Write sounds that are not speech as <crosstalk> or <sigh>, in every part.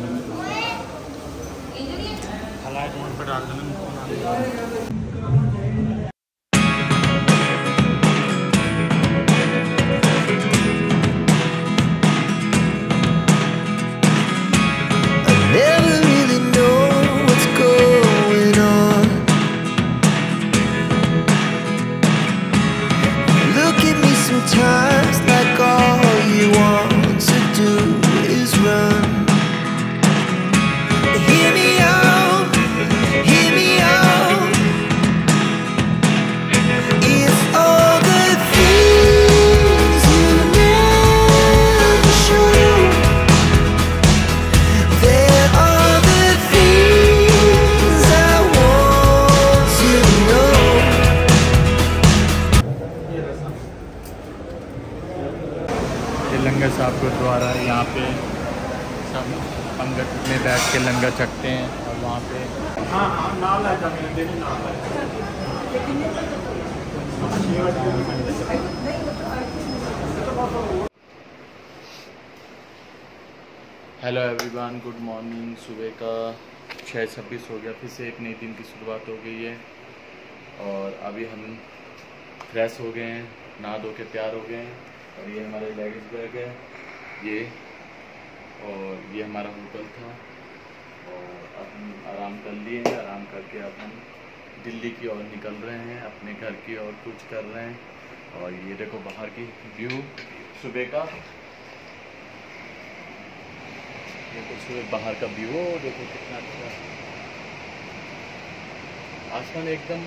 में। हालात मोड पर डाल देना गुरुद्वारा है यहाँ पे सब पंगत में बैठ के लंगर चखते हैं और वहाँ पे हाँ हाँ नाम है ज़मीन देने नाम हेलो एवरीवन गुड मॉर्निंग सुबह का छः छब्बीस हो गया फिर से एक नई दिन की शुरुआत हो गई है। और अभी हम फ्रेश हो गए हैं नहा धो के तैयार हो गए हैं। और ये हमारे लगेज बैग है। ये और ये हमारा होटल था और अब हम आराम कर लिए हैं। आराम करके अब हम दिल्ली की ओर निकल रहे हैं, अपने घर की ओर कुछ कर रहे हैं। और ये देखो बाहर की व्यू, सुबह का। देखो सुबह बाहर का व्यू हो देखो कितना अच्छा। आसमान एकदम,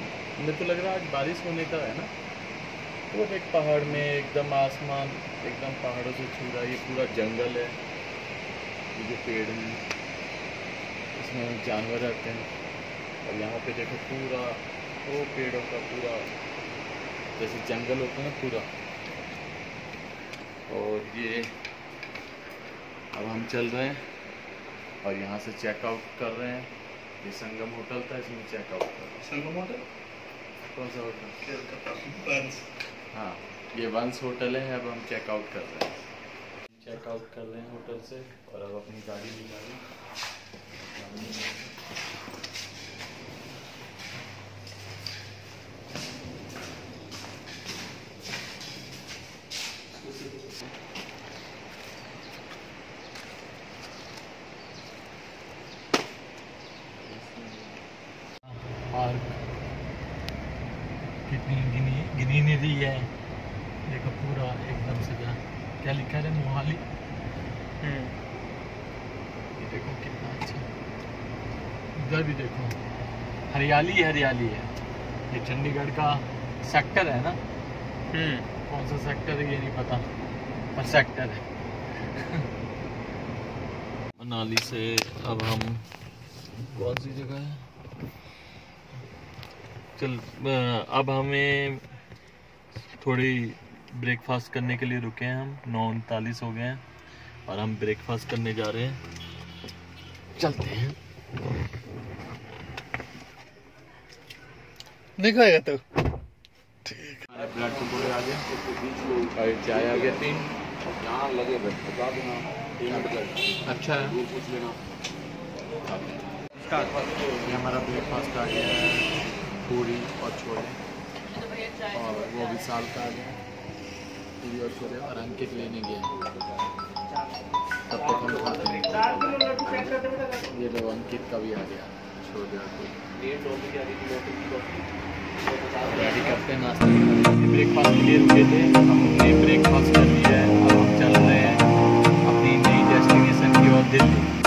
मेरे को लग रहा है आज बारिश होने का है ना? वो एक पहाड़ में एकदम आसमान एकदम पहाड़ों से छू रहा है। ये पूरा जंगल है। ये जो पेड़ हैं इसमें जानवर रहते हैं। और यहाँ पे देखो पूरा वो पेड़ों का पूरा जैसे जंगल होता है ना पूरा। और ये अब हम चल रहे हैं और यहाँ से चेकआउट कर रहे हैं। ये संगम होटल था इसमें चेकआउट कर रहे हैं। संगम होटल? कौन सा होटल? हाँ ये वंस होटल है, अब हम चेकआउट कर रहे हैं। चेकआउट कर रहे हैं होटल से, और अब अपनी गाड़ी निकालें। पार्क कितनी गिनी गिनी ग्रीनरी है। देखो पूरा एकदम सजा। क्या लिखा है मोहाली? ये देखो कितना अच्छा। इधर भी देखो। हरियाली हरियाली है। ये चंडीगढ़ का सेक्टर है ना? कौन सा सेक्टर है ये नहीं पता पर सेक्टर है। <laughs> मनाली से अब हम कौन सी जगह है? चल अब हमें थोड़ी ब्रेकफास्ट करने के लिए रुके हैं हम। नौ उनतालीस हो गए हैं और हम ब्रेकफास्ट करने जा रहे हैं। चलते हैं। दिखाएगा तो। ब्लड पकौड़े आ गए और चाय आ गया तीन। यहाँ लगे बता देना। तीन अच्छा। है पूछ लेना। हमारा ब्रेकफास्ट आ गया है। पूरी और छोले। और वो भी साल का आ गया। पूरी और छोले और अंकित लेने गए तब तक हम खाते हैं। ये लो, अंकित का भी आ गया। छोले और पूरी रेडी करते हैं नाश्ता। ब्रेकफास्ट के लिए रुके थे। हमने ब्रेकफास्ट कर लिया है। अब हम चल रहे हैं अपनी नई डेस्टिनेशन की ओर, दिल्ली।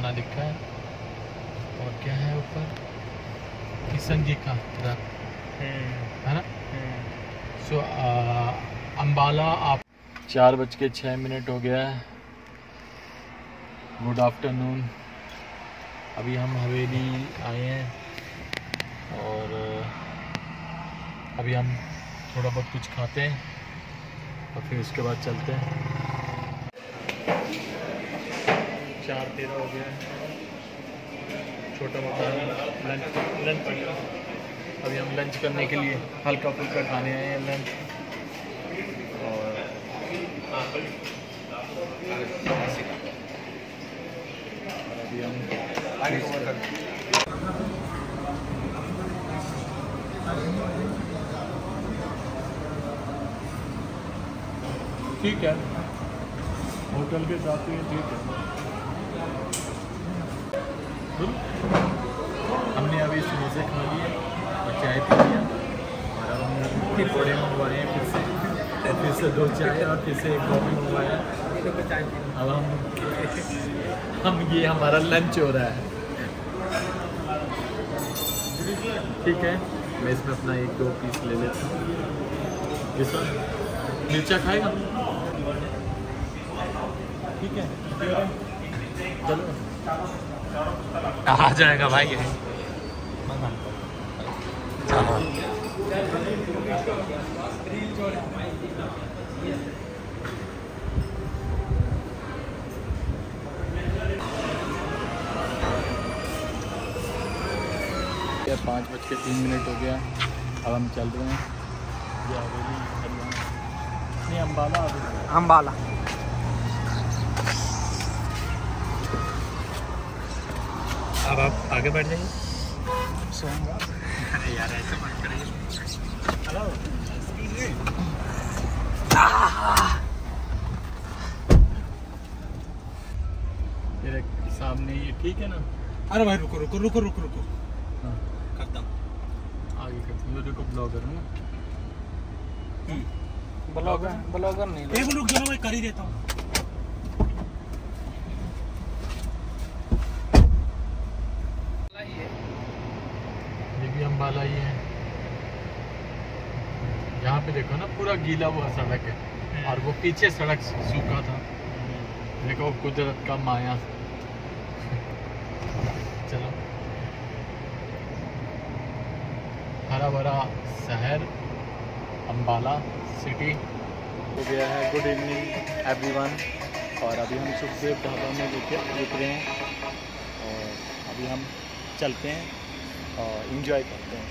हरियाणा लिखा है। और क्या है ऊपर? किशन जी का इधर हम्म, है ना? हम्म। सो अम्बाला आप चार बज के छः मिनट हो गया है। गुड आफ्टरनून अभी हम हवेली आए हैं। और अभी हम थोड़ा बहुत कुछ खाते हैं। और फिर उसके बाद चलते हैं। चार तेरह हो गया। छोटा मोटा लंच लंच अभी हम लंच करने के लिए हल्का फुल्का खाने आए हैं लंच और अभी हम ठीक है। होटल के साथ से ये ठीक है। बिल? हमने अभी समोसे खा लिए और चाय पी लिया और अब हम पकौड़े मंगवाए हैं, फिर से फिर से दो चाय और फिर से एक कॉफ़ी मंगवाया। अब हम हम ये हमारा लंच हो रहा है। ठीक है, मैं इसमें अपना एक दो पीस ले लेता हूँ। सर मिर्चा खाएगा? ठीक है, चलो। आ जाएगा भाई ये पाँच बज के तीन मिनट हो गया। अब हम चल रहे हैं। ये चल अम्बाला अम्बाला अब आप आगे बढ़ जाइए। अरे यार ऐसे मत करिए हेलो ये देख, सामने ये ठीक है ना? अरे भाई रुको रुको रुको रुको रुको। हाँ। करता हूँ। आगे करते हैं। देखो ब्लॉगर हूँ ब्लॉगर ब्लॉगर नहीं एक रुक जाओ मैं कर ही देता हूँ। ये भी अम्बाला ही है। यहाँ पे देखो ना पूरा गीला हुआ सड़क है। और वो पीछे सड़क सूखा था। देखो कुदरत का माया। चलो। हरा भरा शहर अम्बाला सिटी हो गया है। गुड इवनिंग एवरीवन और अभी हम सुखदेव ढाबा में रुक रहे हैं। और अभी हम चलते हैं। और इन्जॉय करते हैं।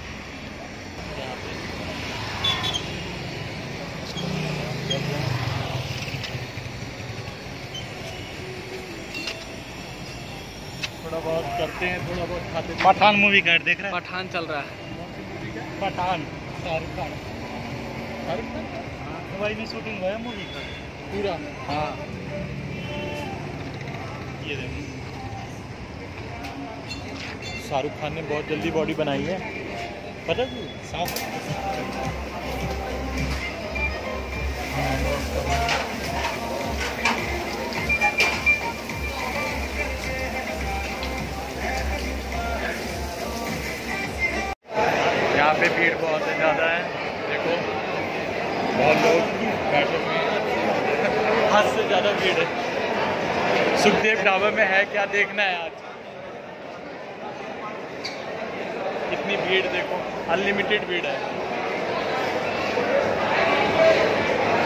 थोड़ा बहुत करते हैं थोड़ा बहुत खाते हैं। पठान मूवी का देख रहे हैं? पठान चल रहा है। पठान शाहरुख खान। शाहरुख खान दुबई में शूटिंग हुआ है मूवी का? पूरा हाँ। ये देखो। शाहरुख खान ने बहुत जल्दी बॉडी बनाई है। पता है साफ़। यहाँ पे भीड़ बहुत ज़्यादा है। देखो, बहुत लोग बैठे हुए हैं। हद से ज़्यादा भीड़ है। सुखदेव ढाबा में है क्या? देखना है आज। कितनी भीड़ देखो अनलिमिटेड भीड़ है।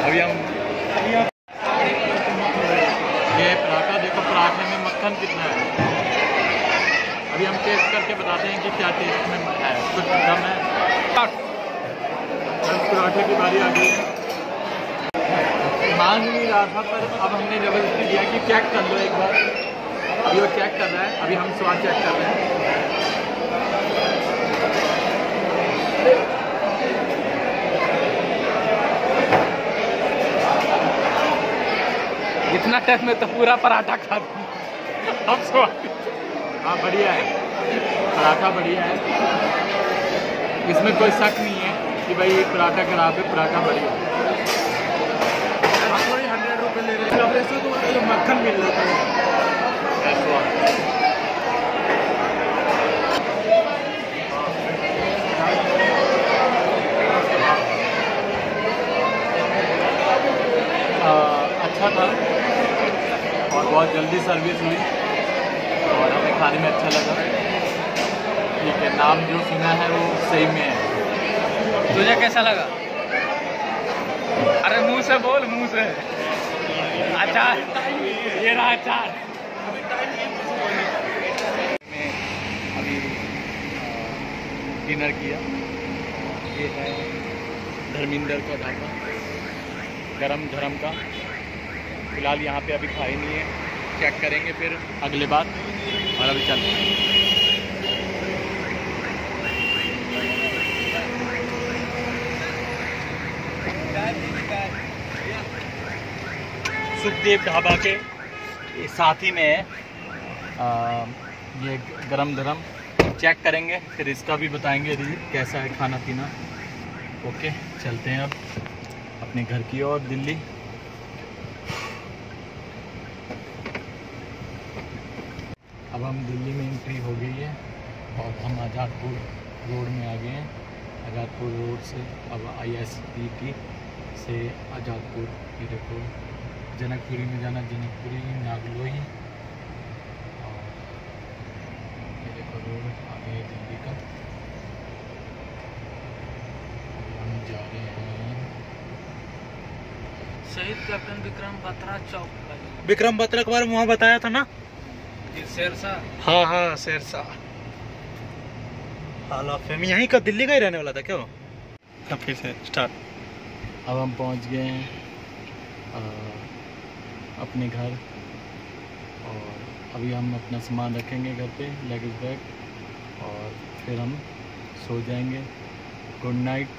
अभी हम ये पराठा देखो, पराठे में मक्खन कितना है। अभी हम टेस्ट करके बताते हैं कि क्या टेस्ट में है। कुछ कम है। पराठे की बारी आ गई है। मांग नहीं रहा था, पर अब हमने ज़बरदस्ती दिया कि चेक कर लो एक बार। अभी वो चेक कर रहा है, अभी हम स्वाद चेक कर रहे हैं। इतना टाइम में तो पूरा पराठा खा अब स्वाद हाँ बढ़िया है। पराठा बढ़िया है। इसमें कोई शक नहीं है कि भाई पराठा खराब है पराठा बढ़िया है। हंड्रेड रुपये ले रहे हैं। तो मक्खन मिल रहा था अच्छा था और बहुत जल्दी सर्विस हुई। और हमें खाने में अच्छा लगा। ठीक है, नाम जो सुना है वो सही में है। तुझे कैसा लगा? अरे मुँह से बोल, मुँह से। अचार। ये रहा अचार। अभी डिनर किया। ये है धर्मिंदर का ढाबा। गरम धर्म का। फ़िलहाल यहाँ पे अभी खाई नहीं है। चेक करेंगे फिर अगले बार। और अभी चलते हैं सुखदेव ढाबा के साथ ही में आ, ये गरम गरम चेक करेंगे फिर इसका भी बताएँगे रिव्यू कैसा है खाना पीना। ओके चलते हैं अब अपने घर की ओर दिल्ली। अब हम दिल्ली में एंट्री हो गई है और हम आज़ादपुर रोड में आ गए हैं। आज़ादपुर रोड से अब आई एस पी टी से आज़ादपुर ये देखो जनकपुरी में जाना जनकपुरी नागलोई और ये देखो रोड आ गए दिल्ली का। हम जा रहे हैं। शहीद कैप्टन विक्रम बत्रा चौक विक्रम बत्रा के बारे में वहाँ बताया था ना? हाँ हाँ शेरशाह। हाल फेम यहीं का दिल्ली का ही रहने वाला था क्यों अब फिर से स्टार्ट अब हम पहुँच गए हैं अपने घर। और अभी हम अपना सामान रखेंगे घर पे लगेज बैग और फिर हम सो जाएँगे। गुड नाइट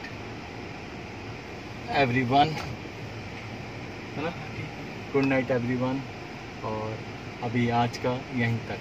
एवरीवन है ना? गुड नाइट एवरीवन और अभी आज का यहीं तक।